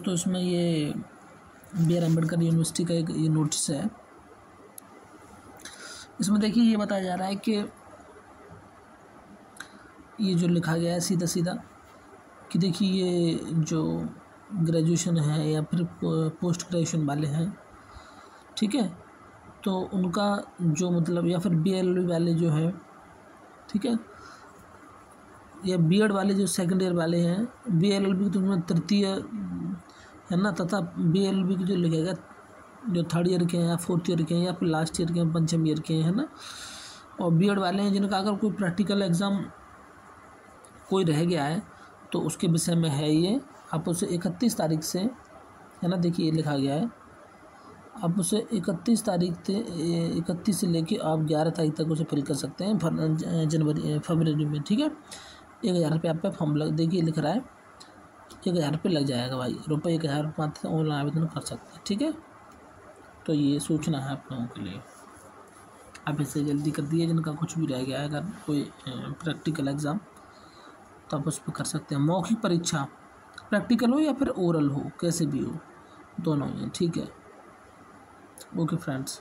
दोस्तों, इसमें ये बी आर अंबेडकर यूनिवर्सिटी का एक ये नोटिस है। इसमें देखिए, ये बताया जा रहा है कि ये जो लिखा गया है सीधा सीधा कि देखिए, ये जो ग्रेजुएशन है या फिर पोस्ट ग्रेजुएशन वाले हैं, ठीक है? तो उनका जो मतलब या फिर बी एल वाले जो है, ठीक है? या बी एड वाले जो सेकेंड ईयर वाले हैं बी एल एल बी तो उसमें तृतीय है ना? तथा बी एल बी की जो लिखेगा, जो थर्ड ईयर के हैं या फोर्थ ईयर के हैं या फिर लास्ट ईयर के हैं, पंचम ईयर के हैं, है ना? और बी एड वाले हैं जिनका अगर कोई प्रैक्टिकल एग्ज़ाम कोई रह गया है तो उसके विषय में है ये। आप उसे इकतीस तारीख से, है ना? देखिए, ये लिखा गया है। आप उसे इकतीस तारीख से इकतीस से लेके आप ग्यारह तारीख तक उसे फिल कर सकते हैं जनवरी फरवरी में, ठीक है? एक हज़ार रुपये आप पे फॉर्म लग, देखिए, लिख रहा है। एक हज़ार रुपये लग जाएगा भाई। रुपये एक हज़ार रुपये ऑनलाइन आवेदन कर सकते हैं, ठीक है? तो ये सूचना है आप लोगों के लिए। आप इसे जल्दी कर दिए जिनका कुछ भी रह गया है, अगर कोई प्रैक्टिकल एग्ज़ाम तो आप उस पर कर सकते हैं। मौखिक परीक्षा प्रैक्टिकल हो या फिर ओरल हो, कैसे भी हो, दोनों ही ठीक है? Okay friends